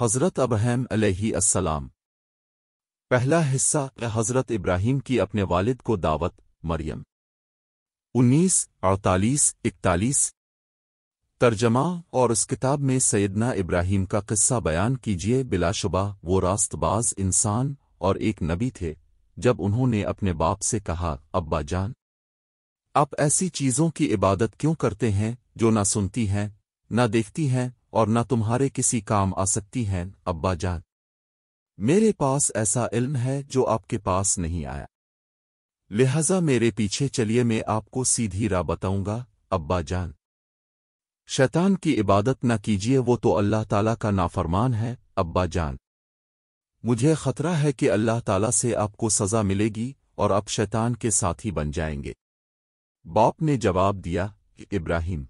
حضرت ابراہیم علیہ السلام۔ پہلا حصہ حضرت ابراہیم کی اپنے والد کو دعوت، مریم۔ انیس، اڑتالیس، اکتالیس۔ ترجمہ اور اس کتاب میں سیدنا ابراہیم کا قصہ بیان کیجیے بلا شبہ وہ راست باز انسان اور ایک نبی تھے، جب انہوں نے اپنے باپ سے کہا، ابا جان، آپ ایسی چیزوں کی عبادت کیوں کرتے ہیں جو نہ سنتی ہیں، نہ دیکھتی ہیں اور نہ تمہارے کسی کام آ سکتی ہیں، ابا جان۔ میرے پاس ایسا علم ہے جو آپ کے پاس نہیں آیا۔ لہذا میرے پیچھے چلیے، میں آپ کو سیدھی راہ بتاؤں گا، ابا جان۔ شیطان کی عبادت نہ کیجیے، وہ تو اللہ تعالیٰ کا نافرمان ہے، ابا جان۔ مجھے خطرہ ہے کہ اللہ تعالیٰ سے آپ کو سزا ملے گی اور آپ شیطان کے ساتھی بن جائیں گے۔ باپ نے جواب دیا کہ ابراہیم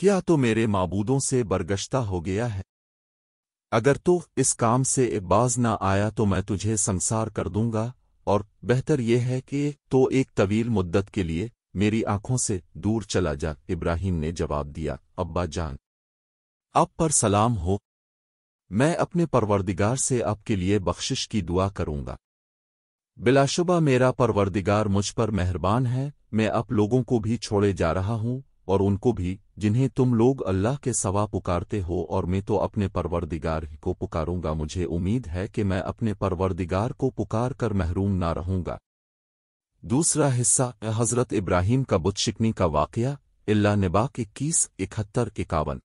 کیا تو میرے معبودوں سے برگشتہ ہو گیا ہے؟ اگر تو اس کام سے باز نہ آیا تو میں تجھے سنسار کر دوں گا، اور بہتر یہ ہے کہ تو ایک طویل مدت کے لیے میری آنکھوں سے دور چلا جا، ابراہیم نے جواب دیا۔ ابا جان، اب پر سلام ہو۔ میں اپنے پروردگار سے آپ کے لیے بخشش کی دعا کروں گا۔ بلا شبہ میرا پروردگار مجھ پر مہربان ہے، میں اب لوگوں کو بھی چھوڑے جا رہا ہوں اور ان کو بھی جنہیں تم لوگ اللہ کے سوا پکارتے ہو اور میں تو اپنے پروردگار کو پکاروں گا، مجھے امید ہے کہ میں اپنے پروردگار کو پکار کر محروم نہ رہوں گا۔ دوسرا حصہ، حضرت ابراہیم کا بت شکنی کا واقعہ، اللہ نباک اکیس اکہتر اکاون۔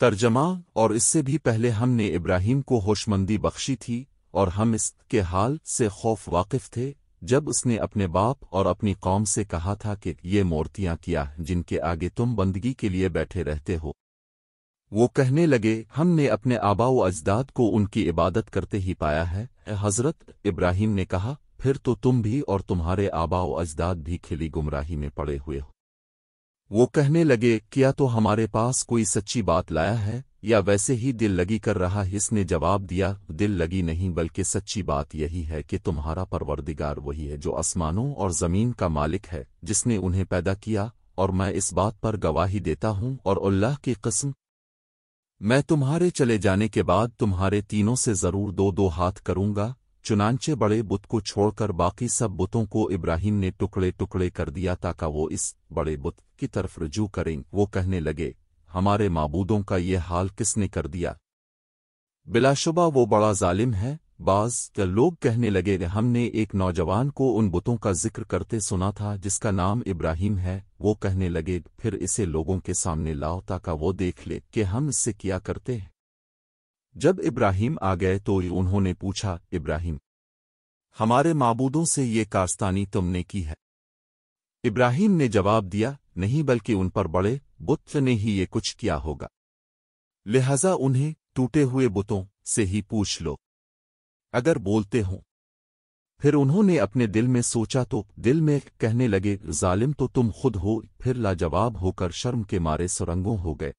ترجمہ، اور اس سے بھی پہلے ہم نے ابراہیم کو ہوشمندی بخشی تھی اور ہم اس کے حال سے خوف واقف تھے۔ جب اس نے اپنے باپ اور اپنی قوم سے کہا تھا کہ یہ مورتیاں کیا جن کے آگے تم بندگی کے لیے بیٹھے رہتے ہو۔ وہ کہنے لگے، ہم نے اپنے آبا و اجداد کو ان کی عبادت کرتے ہی پایا ہے۔ اے حضرت، ابراہیم نے کہا، پھر تو تم بھی اور تمہارے آبا و اجداد بھی کھلی گمراہی میں پڑے ہوئے ہو۔ وہ کہنے لگے، کیا تو ہمارے پاس کوئی سچی بات لایا ہے؟ یا ویسے ہی دل لگی کر رہا اس نے جواب دیا، دل لگی نہیں بلکہ سچی بات یہی ہے کہ تمہارا پروردگار وہی ہے جو آسمانوں اور زمین کا مالک ہے، جس نے انہیں پیدا کیا، اور میں اس بات پر گواہی دیتا ہوں، اور اللہ کی قسم، میں تمہارے چلے جانے کے بعد تمہارے تینوں سے ضرور دو دو ہاتھ کروں گا، چنانچہ بڑے بت کو چھوڑ کر باقی سب بتوں کو ابراہیم نے ٹکڑے ٹکڑے کر دیا تاکہ وہ اس بڑے بت کی طرف رجوع کریں، وہ کہنے لگے ہمارے معبودوں کا یہ حال کس نے کر دیا؟ بلا شبہ وہ بڑا ظالم ہے، بعض لوگ کہنے لگے ہم نے ایک نوجوان کو ان بتوں کا ذکر کرتے سنا تھا جس کا نام ابراہیم ہے، وہ کہنے لگے، پھر اسے لوگوں کے سامنے لاؤ تاکہ وہ دیکھ لے کہ ہم اس سے کیا کرتے ہیں۔ جب ابراہیم آ گئے تو انہوں نے پوچھا، ابراہیم، ہمارے معبودوں سے یہ کارستانی تم نے کی ہے؟ ابراہیم نے جواب دیا نہیں بلکہ ان پر بڑے بت نے ہی یہ کچھ کیا ہوگا۔ لہذا انہیں ٹوٹے ہوئے بتوں سے ہی پوچھ لو۔ اگر بولتے ہوں۔ پھر انہوں نے اپنے دل میں سوچا تو دل میں کہنے لگے، ظالم تو تم خود ہو، پھر لاجواب ہو کر شرم کے مارے سرنگوں ہو گئے۔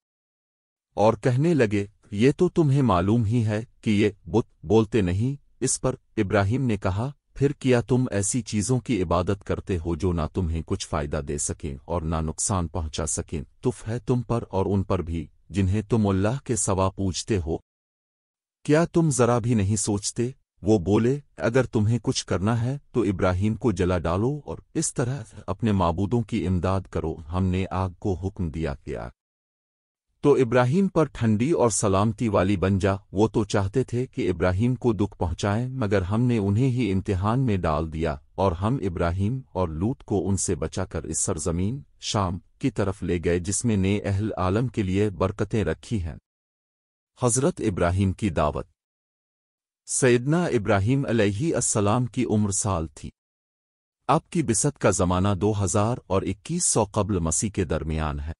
اور کہنے لگے، یہ تو تمہیں معلوم ہی ہے کہ یہ بت بولتے نہیں، اس پر ابراہیم نے کہا پھر کیا تم ایسی چیزوں کی عبادت کرتے ہو جو نہ تمہیں کچھ فائدہ دے سکیں اور نہ نقصان پہنچا سکیں؟ تف ہے تم پر اور ان پر بھی، جنہیں تم اللہ کے سوا پوچھتے ہو۔ کیا تم ذرا بھی نہیں سوچتے؟ وہ بولے، اگر تمہیں کچھ کرنا ہے تو ابراہیم کو جلا ڈالو اور اس طرح اپنے معبودوں کی امداد کرو۔ ہم نے آگ کو حکم دیا کیا تو ابراہیم پر ٹھنڈی اور سلامتی والی بن جا۔ وہ تو چاہتے تھے کہ ابراہیم کو دکھ پہنچائیں مگر ہم نے انہیں ہی امتحان میں ڈال دیا اور ہم ابراہیم اور لوٹ کو ان سے بچا کر اس سرزمین، شام، کی طرف لے گئے، جس میں نئے اہل عالم کے لیے برکتیں رکھی ہیں۔ حضرت ابراہیم کی دعوت۔ سیدنا ابراہیم علیہ السلام کی عمر سال تھی۔ اب کی بست کا زمانہ دو ہزار اور اکیس سو قبل مسیح کے درمیان ہے۔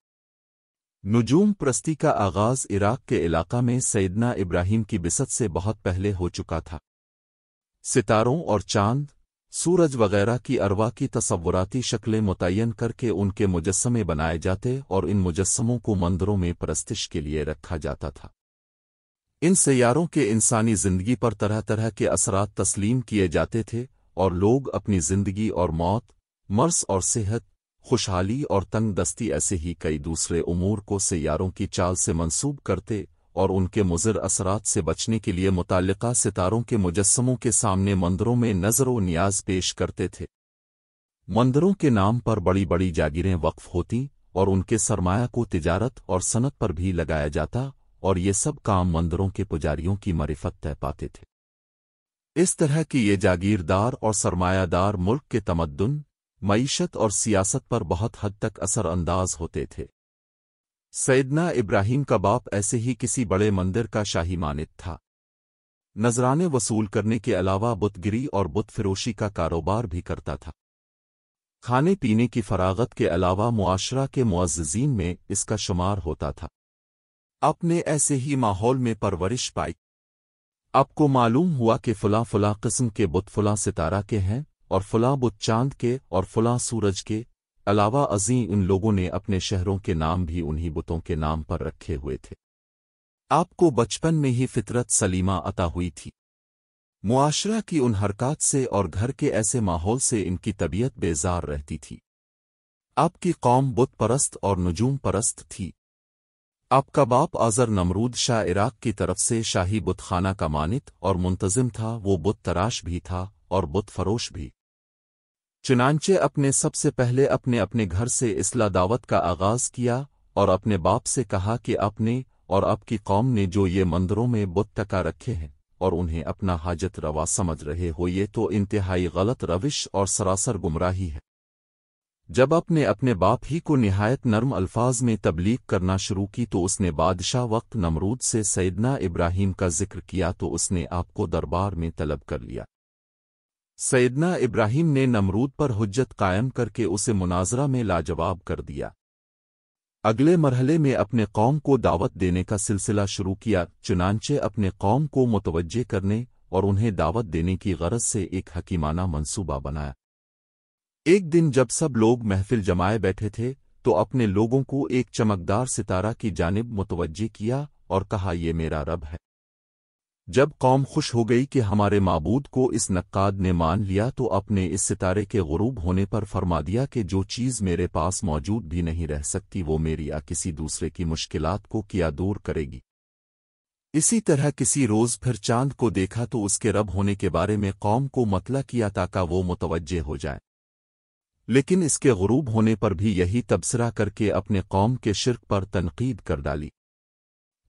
نجوم پرستی کا آغاز عراق کے علاقہ میں سیدنا ابراہیم کی بست سے بہت پہلے ہو چکا تھا۔ ستاروں اور چاند، سورج وغیرہ کی اروا کی تصوراتی شکلیں متعین کر کے ان کے مجسمے بنائے جاتے اور ان مجسموں کو مندروں میں پرستش کے لیے رکھا جاتا تھا۔ ان سیاروں کے انسانی زندگی پر طرح طرح کے اثرات تسلیم کیے جاتے تھے اور لوگ اپنی زندگی اور موت، مرض اور صحت خوشحالی اور تنگ دستی ایسے ہی کئی دوسرے امور کو سیاروں کی چال سے منسوب کرتے اور ان کے مضر اثرات سے بچنے کے لیے متعلقہ ستاروں کے مجسموں کے سامنے مندروں میں نظر و نیاز پیش کرتے تھے۔ مندروں کے نام پر بڑی بڑی جاگیریں وقف ہوتی اور ان کے سرمایہ کو تجارت اور صنعت پر بھی لگایا جاتا اور یہ سب کام مندروں کے پجاریوں کی معرفت طے پاتے تھے۔ اس طرح کی یہ جاگیردار اور سرمایہ دار ملک کے تمدن معیشت اور سیاست پر بہت حد تک اثر انداز ہوتے تھے۔ سیدنا ابراہیم کا باپ ایسے ہی کسی بڑے مندر کا شاہی مانت تھا۔ نذرانے وصول کرنے کے علاوہ بت گری اور بت فروشی کا کاروبار بھی کرتا تھا۔ کھانے پینے کی فراغت کے علاوہ معاشرہ کے معززین میں اس کا شمار ہوتا تھا۔ اپنے ایسے ہی ماحول میں پرورش پائی۔ آپ کو معلوم ہوا کہ فلاں فلاں قسم کے بت فلاں ستارہ کے ہیں۔ اور فلاں بت چاند کے اور فلاں سورج کے علاوہ ازیں ان لوگوں نے اپنے شہروں کے نام بھی انہی بتوں کے نام پر رکھے ہوئے تھے۔ آپ کو بچپن میں ہی فطرت سلیمہ عطا ہوئی تھی۔ معاشرہ کی ان حرکات سے اور گھر کے ایسے ماحول سے ان کی طبیعت بیزار رہتی تھی۔ آپ کی قوم بت پرست اور نجوم پرست تھی۔ آپ کا باپ آزر نمرود شاہ عراق کی طرف سے شاہی بت خانہ کا مانت اور منتظم تھا، وہ بت تراش بھی تھا اور بت فروش بھی۔ چنانچہ اپنے سب سے پہلے اپنے اپنے گھر سے اصلاح دعوت کا آغاز کیا اور اپنے باپ سے کہا کہ اپنے اور آپ کی قوم نے جو یہ مندروں میں بت ٹکا رکھے ہیں اور انہیں اپنا حاجت روا سمجھ رہے ہو یہ تو انتہائی غلط روش اور سراسر گمراہی ہے۔ جب اپنے اپنے باپ ہی کو نہایت نرم الفاظ میں تبلیغ کرنا شروع کی تو اس نے بادشاہ وقت نمرود سے سیدنا ابراہیم کا ذکر کیا تو اس نے آپ کو دربار میں طلب کر لیا۔ سیدنا ابراہیم نے نمرود پر حجت قائم کر کے اسے مناظرہ میں لاجواب کر دیا۔ اگلے مرحلے میں اپنے قوم کو دعوت دینے کا سلسلہ شروع کیا، چنانچہ اپنے قوم کو متوجہ کرنے اور انہیں دعوت دینے کی غرض سے ایک حکیمانہ منصوبہ بنایا۔ ایک دن جب سب لوگ محفل جمائے بیٹھے تھے، تو اپنے لوگوں کو ایک چمکدار ستارہ کی جانب متوجہ کیا اور کہا، یہ میرا رب ہے۔ جب قوم خوش ہو گئی کہ ہمارے معبود کو اس نقاد نے مان لیا تو اپنے اس ستارے کے غروب ہونے پر فرما دیا کہ جو چیز میرے پاس موجود بھی نہیں رہ سکتی وہ میری یا کسی دوسرے کی مشکلات کو کیا دور کرے گی۔ اسی طرح کسی روز پھر چاند کو دیکھا تو اس کے رب ہونے کے بارے میں قوم کو مطلع کیا تاکہ وہ متوجہ ہو جائے۔ لیکن اس کے غروب ہونے پر بھی یہی تبصرہ کر کے اپنے قوم کے شرک پر تنقید کر ڈالی۔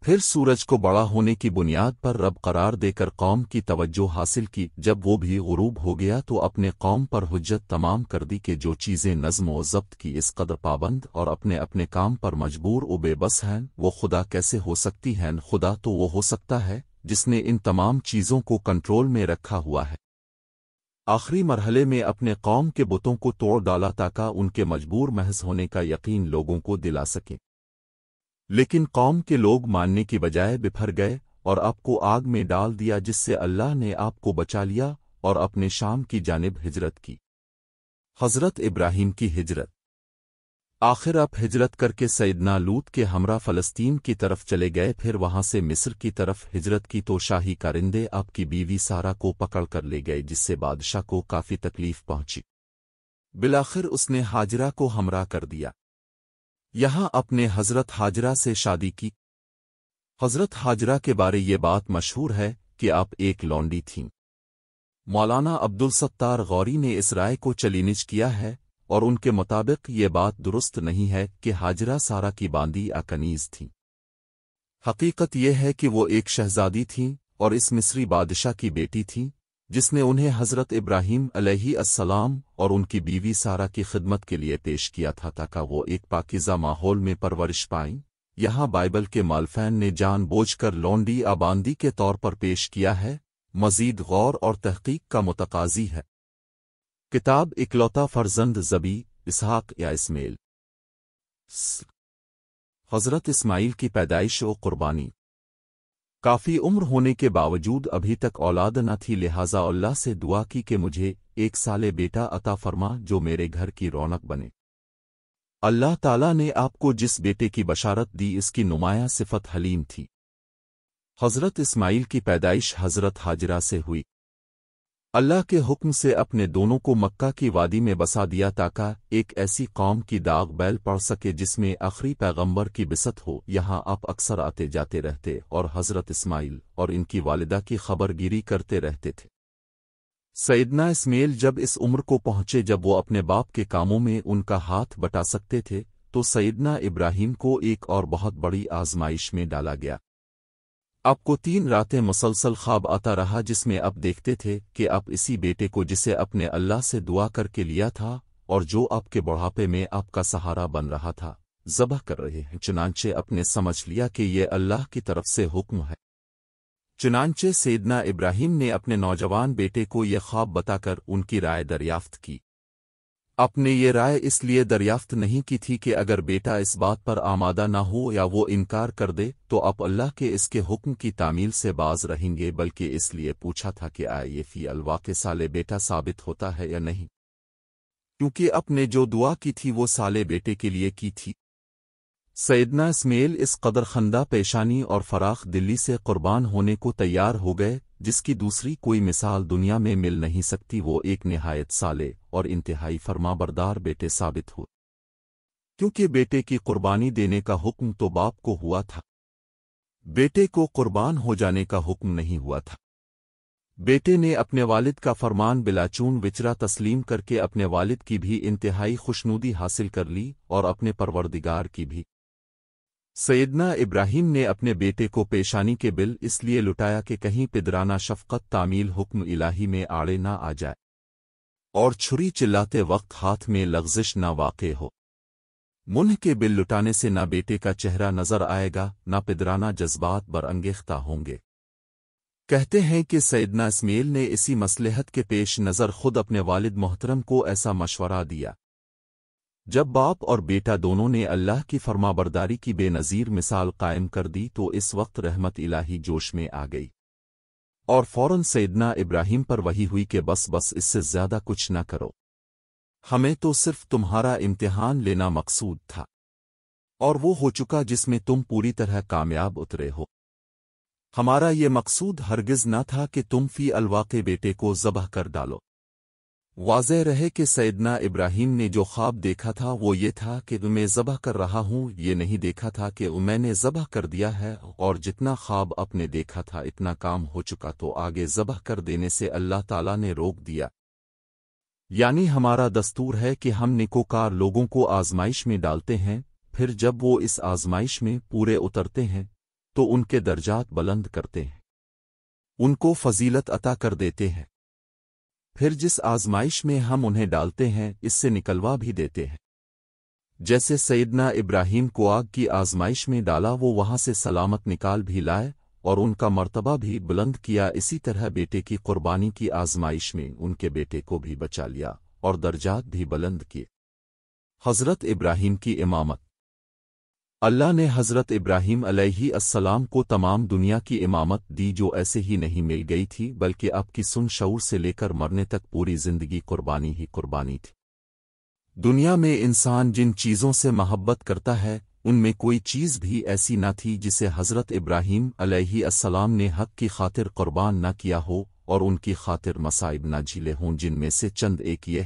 پھر سورج کو بڑا ہونے کی بنیاد پر رب قرار دے کر قوم کی توجہ حاصل کی۔ جب وہ بھی غروب ہو گیا تو اپنے قوم پر حجت تمام کر دی کہ جو چیزیں نظم و ضبط کی اس قدر پابند اور اپنے اپنے کام پر مجبور و بے بس ہیں، وہ خدا کیسے ہو سکتی ہیں؟ خدا تو وہ ہو سکتا ہے جس نے ان تمام چیزوں کو کنٹرول میں رکھا ہوا ہے۔ آخری مرحلے میں اپنے قوم کے بتوں کو توڑ ڈالا تاکہ ان کے مجبور محض ہونے کا یقین لوگوں کو دلا سکیں لیکن قوم کے لوگ ماننے کی بجائے بپھر گئے اور آپ کو آگ میں ڈال دیا جس سے اللہ نے آپ کو بچا لیا اور اپنے شام کی جانب ہجرت کی۔ حضرت ابراہیم کی ہجرت۔ آخر آپ ہجرت کر کے سیدنا لوت کے ہمراہ فلسطین کی طرف چلے گئے، پھر وہاں سے مصر کی طرف ہجرت کی تو شاہی کارندے آپ کی بیوی سارا کو پکڑ کر لے گئے، جس سے بادشاہ کو کافی تکلیف پہنچی۔ بلاخر اس نے حاجرہ کو ہمراہ کر دیا۔ یہاں اپنے حضرت حاجرہ سے شادی کی۔ حضرت حاجرہ کے بارے یہ بات مشہور ہے کہ آپ ایک لونڈی تھیں۔ مولانا عبدالستار غوری نے اس رائے کو چلینج کیا ہے اور ان کے مطابق یہ بات درست نہیں ہے کہ حاجرہ سارا کی باندی اکنیز تھیں۔ حقیقت یہ ہے کہ وہ ایک شہزادی تھیں اور اس مصری بادشاہ کی بیٹی تھیں۔ جس نے انہیں حضرت ابراہیم علیہ السلام اور ان کی بیوی سارا کی خدمت کے لیے پیش کیا تھا تاکہ وہ ایک پاکیزہ ماحول میں پرورش پائیں۔ یہاں بائبل کے مالفین نے جان بوجھ کر لونڈی آباندی کے طور پر پیش کیا ہے، مزید غور اور تحقیق کا متقاضی ہے۔ کتاب اکلوتا فرزند زبی، اسحاق یا اسمیل حضرت اسماعیل کی پیدائش و قربانی۔ کافی عمر ہونے کے باوجود ابھی تک اولاد نہ تھی، لہذا اللہ سے دعا کی کہ مجھے ایک سال بیٹا عطا فرما جو میرے گھر کی رونق بنے۔ اللہ تعالی نے آپ کو جس بیٹے کی بشارت دی، اس کی نمایاں صفت حلیم تھی۔ حضرت اسماعیل کی پیدائش حضرت حاجرہ سے ہوئی۔ اللہ کے حکم سے اپنے دونوں کو مکہ کی وادی میں بسا دیا تاکہ ایک ایسی قوم کی داغ بیل پڑ سکے جس میں آخری پیغمبر کی بست ہو۔ یہاں آپ اکثر آتے جاتے رہتے اور حضرت اسماعیل اور ان کی والدہ کی خبر گیری کرتے رہتے تھے۔ سیدنا اسمیل جب اس عمر کو پہنچے جب وہ اپنے باپ کے کاموں میں ان کا ہاتھ بٹا سکتے تھے، تو سیدنا ابراہیم کو ایک اور بہت بڑی آزمائش میں ڈالا گیا۔ آپ کو تین راتیں مسلسل خواب آتا رہا جس میں اب دیکھتے تھے کہ اب اسی بیٹے کو جسے اپنے اللہ سے دعا کر کے لیا تھا اور جو آپ کے بڑھاپے میں آپ کا سہارا بن رہا تھا، ذبح کر رہے ہیں۔ چنانچہ اپنے سمجھ لیا کہ یہ اللہ کی طرف سے حکم ہے۔ چنانچہ سیدنا ابراہیم نے اپنے نوجوان بیٹے کو یہ خواب بتا کر ان کی رائے دریافت کی۔ اپنے یہ رائے اس لیے دریافت نہیں کی تھی کہ اگر بیٹا اس بات پر آمادہ نہ ہو یا وہ انکار کر دے، تو آپ اللہ کے اس کے حکم کی تعمیل سے باز رہیں گے، بلکہ اس لیے پوچھا تھا کہ آئے یہ فی الواقع سالے بیٹا ثابت ہوتا ہے یا نہیں؟ کیونکہ اپنے جو دعا کی تھی وہ سالے بیٹے کے لیے کی تھی۔ سیدنا اسمیل اس قدر خندہ پیشانی اور فراخ دلی سے قربان ہونے کو تیار ہو گئے جس کی دوسری کوئی مثال دنیا میں مل نہیں سکتی وہ ایک نہایت سالے اور انتہائی فرما بردار بیٹے ثابت ہو۔ کیونکہ بیٹے کی قربانی دینے کا حکم تو باپ کو ہوا تھا۔ بیٹے کو قربان ہو جانے کا حکم نہیں ہوا تھا۔ بیٹے نے اپنے والد کا فرمان بلاچون وچرا تسلیم کر کے اپنے والد کی بھی انتہائی خوشنودی حاصل کر لی اور اپنے پروردگار کی بھی۔ سیدنا ابراہیم نے اپنے بیٹے کو پیشانی کے بل اس لیے لٹایا کہ کہیں پدرانہ شفقت تعمیل حکم الہی میں آڑے نہ آ جائے اور چھری چلاتے وقت ہاتھ میں لغزش نہ واقع ہو۔ منہ کے بل لٹانے سے نہ بیٹے کا چہرہ نظر آئے گا، نہ پدرانہ جذبات برانگیختہ ہوں گے۔ کہتے ہیں کہ سیدنا اسمیل نے اسی مسلحت کے پیش نظر خود اپنے والد محترم کو ایسا مشورہ دیا۔ جب باپ اور بیٹا دونوں نے اللہ کی فرما برداری کی بے نظیر مثال قائم کر دی تو اس وقت رحمت الہی جوش میں آ گئی۔ اور فوراً سیدنا ابراہیم پر وہی ہوئی کہ بس بس اس سے زیادہ کچھ نہ کرو۔ ہمیں تو صرف تمہارا امتحان لینا مقصود تھا۔ اور وہ ہو چکا جس میں تم پوری طرح کامیاب اترے ہو۔ ہمارا یہ مقصود ہرگز نہ تھا کہ تم فی الواقع بیٹے کو ذبح کر ڈالو۔ واضح رہے کہ سیدنا ابراہیم نے جو خواب دیکھا تھا وہ یہ تھا کہ میں ذبح کر رہا ہوں، یہ نہیں دیکھا تھا کہ میں نے ذبح کر دیا ہے، اور جتنا خواب اپنے دیکھا تھا اتنا کام ہو چکا تو آگے ذبح کر دینے سے اللہ تعالیٰ نے روک دیا۔ یعنی ہمارا دستور ہے کہ ہم نکوکار لوگوں کو آزمائش میں ڈالتے ہیں، پھر جب وہ اس آزمائش میں پورے اترتے ہیں، تو ان کے درجات بلند کرتے ہیں۔ ان کو فضیلت عطا کر دیتے ہیں۔ پھر جس آزمائش میں ہم انہیں ڈالتے ہیں، اس سے نکلوا بھی دیتے ہیں۔ جیسے سیدنا ابراہیم کو آگ کی آزمائش میں ڈالا، وہ وہاں سے سلامت نکال بھی لائے اور ان کا مرتبہ بھی بلند کیا۔ اسی طرح بیٹے کی قربانی کی آزمائش میں ان کے بیٹے کو بھی بچا لیا اور درجات بھی بلند کیے۔ حضرت ابراہیم کی امامت اللہ نے حضرت ابراہیم علیہ السلام کو تمام دنیا کی امامت دی جو ایسے ہی نہیں مل گئی تھی، بلکہ اب کی سن شعور سے لے کر مرنے تک پوری زندگی قربانی ہی قربانی تھی۔ دنیا میں انسان جن چیزوں سے محبت کرتا ہے، ان میں کوئی چیز بھی ایسی نہ تھی جسے حضرت ابراہیم علیہ السلام نے حق کی خاطر قربان نہ کیا ہو اور ان کی خاطر مصائب نہ جھیلے ہوں جن میں سے چند ایک یہ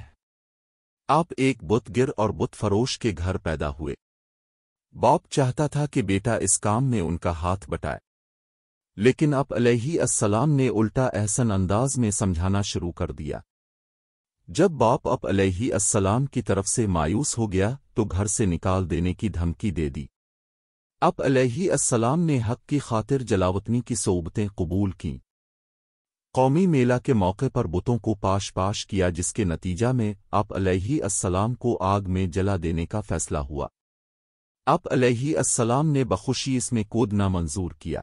آپ ایک بت گر اور بت فروش کے گھر پیدا ہوئے۔ باپ چاہتا تھا کہ بیٹا اس کام میں ان کا ہاتھ بٹائے۔ لیکن اب علیہ السلام نے الٹا احسن انداز میں سمجھانا شروع کر دیا۔ جب باپ اب علیہ السلام کی طرف سے مایوس ہو گیا تو گھر سے نکال دینے کی دھمکی دے دی۔ اب علیہ السلام نے حق کی خاطر جلاوطنی کی صوبتیں قبول کیں۔ قومی میلہ کے موقع پر بتوں کو پاش پاش کیا جس کے نتیجہ میں اب علیہ السلام کو آگ میں جلا دینے کا فیصلہ ہوا۔ اب علیہ السلام نے بخوشی اس میں کود نہ منظور کیا۔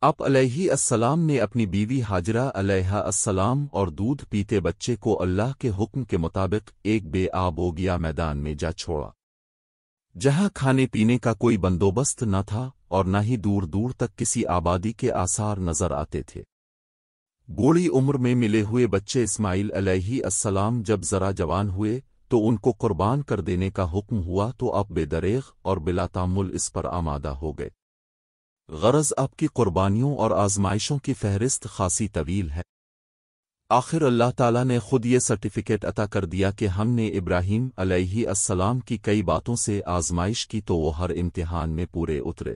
اب علیہ السلام نے اپنی بیوی حاجرہ علیہ السلام اور دودھ پیتے بچے کو اللہ کے حکم کے مطابق ایک بے آب ہو گیا میدان میں جا چھوڑا۔ جہاں کھانے پینے کا کوئی بندوبست نہ تھا اور نہ ہی دور دور تک کسی آبادی کے آثار نظر آتے تھے۔ گوڑی عمر میں ملے ہوئے بچے اسماعیل علیہ السلام جب ذرا جوان ہوئے تو ان کو قربان کر دینے کا حکم ہوا تو اب بے دریغ اور بلا تعمل اس پر آمادہ ہو گئے۔ غرض اب کی قربانیوں اور آزمائشوں کی فہرست خاصی طویل ہے۔ آخر اللہ تعالیٰ نے خود یہ سرٹیفکیٹ عطا کر دیا کہ ہم نے ابراہیم علیہ السلام کی کئی باتوں سے آزمائش کی تو وہ ہر امتحان میں پورے اترے۔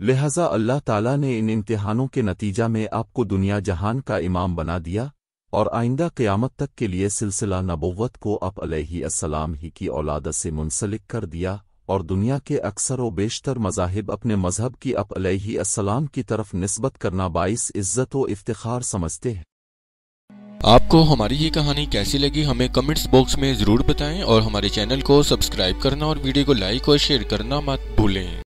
لہذا اللہ تعالیٰ نے ان امتحانوں کے نتیجہ میں آپ کو دنیا جہان کا امام بنا دیا۔ اور آئندہ قیامت تک کے لیے سلسلہ نبوت کو اپ علیہ السلام ہی کی اولاد سے منسلک کر دیا اور دنیا کے اکثر و بیشتر مذاہب اپنے مذہب کی اپ علیہ السلام کی طرف نسبت کرنا باعث عزت و افتخار سمجھتے ہیں۔ آپ کو ہماری یہ کہانی کیسی لگی ہمیں کمنٹس باکس میں ضرور بتائیں اور ہمارے چینل کو سبسکرائب کرنا اور ویڈیو کو لائک اور شیئر کرنا مت بھولیں۔